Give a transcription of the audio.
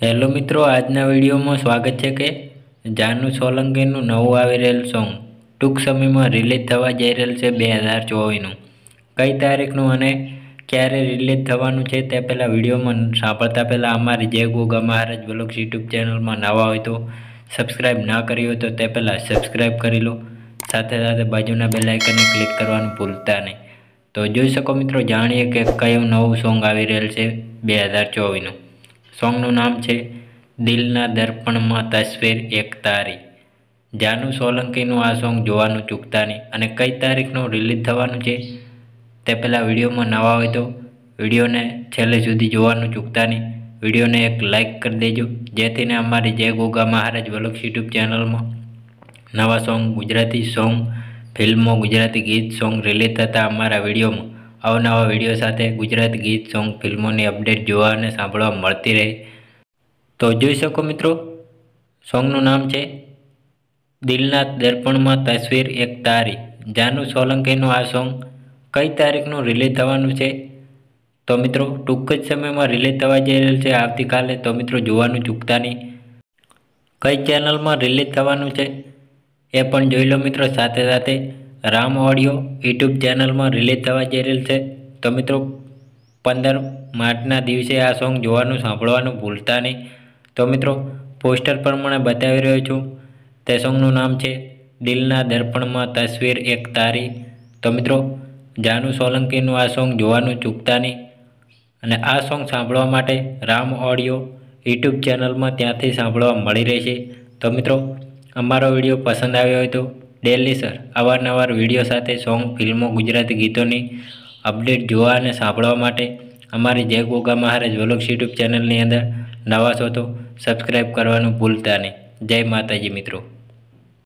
Hello મિત્રો, આજના વિડીયોમાં સ્વાગત છે કે જાનુ સોલંકીનું નવું આવી રહેલ સોંગ ટૂંક સમયમાં રિલીઝ થવા જઈ રહેલ છે બે હજાર ચોવીસનું. કઈ તારીખનું અને ક્યારે રિલીઝ થવાનું છે તે પહેલાં વિડીયોમાં સાંભળતા પહેલાં અમારી જય ગોગા મહારાજ બ્લોગ્સ યુટ્યુબ ચેનલમાં નવા હોય તો સબસ્ક્રાઈબ ના કરી હોય તો તે પહેલાં સબસ્ક્રાઈબ કરી લો. સાથે સાથે બાજુના બેલ આઇકનને ક્લિક કરવાનું ભૂલતા નહીં. તો જોઈ શકો મિત્રો, જાણીએ કે કયું નવું સોંગ આવી રહેલ છે બે હજાર ચોવીસનું. સોંગનું નામ છે દિલના દર્પણમાં તસવીર એક તારી. જાનુ સોલંકીનું આ સોંગ જોવાનું ચૂકતા નહીં અને કઈ તારીખનું રિલીઝ થવાનું છે તે પહેલાં વિડીયોમાં નવા હોય તો વિડીયોને છેલ્લે સુધી જોવાનું ચૂકતા નહીં. વિડીયોને એક લાઇક કરી દેજો. જેથીને અમારી જય ગોગા મહારાજ વલોક્સ યુટ્યુબ ચેનલમાં નવા સોંગ ગુજરાતી સોંગ, ફિલ્મો, ગુજરાતી ગીત સોંગ રિલીઝ થતાં અમારા વિડીયોમાં અવનવા વીડિયો સાથે ગુજરાત ગીત, સોંગ, ફિલ્મોની અપડેટ જોવા અને સાંભળવા મળતી રહે. તો જોઈ શકો મિત્રો, સોંગનું નામ છે દિલના દર્પણમાં તસવીર એક તારી. જાનુ સોલંકીનું આ સોંગ કઈ તારીખનું રિલીઝ થવાનું છે? તો મિત્રો, ટૂંક જ સમયમાં રિલીઝ થવા જઈ રહેલ છે. આવતીકાલે તો મિત્રો જોવાનું ચૂકતા નહીં. કઈ ચેનલમાં રિલીઝ થવાનું છે એ પણ જોઈ લો મિત્રો સાથે સાથે. રામ ઓડિયો યુટ્યુબ ચેનલમાં રિલીઝ થવા જઈ રહેલ છે. તો મિત્રો, પંદર માર્ચના દિવસે આ સોંગ જોવાનું સાંભળવાનું ભૂલતા નહીં. તો મિત્રો, પોસ્ટર પ્રમાણે બતાવી રહ્યો છું. તે સોંગનું નામ છે, દિલના દર્પણમાં તસવીર એક તારી. તો મિત્રો, જાનુ સોલંકીનું આ સોંગ જોવાનું ચૂકતા નહીં. અને આ સોંગ સાંભળવા માટે રામ ઓડિયો યુટ્યુબ ચેનલમાં ત્યાંથી સાંભળવા મળી રહેશે. તો મિત્રો, અમારો વીડિયો પસંદ આવ્યો હોય તો ડેલી સર. અવારનવાર વીડિયો સાથે સોંગ, ફિલ્મો, ગુજરાતી ગીતોની અપડેટ જોવા અને સાંભળવા માટે અમારી જય ગોગા મહારાજ વલોક્સ યુટ્યુબ ચેનલની અંદર નવા છો તો સબસ્ક્રાઈબ કરવાનું ભૂલતા નહીં. જય માતાજી મિત્રો.